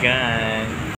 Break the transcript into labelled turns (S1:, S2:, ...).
S1: Sky.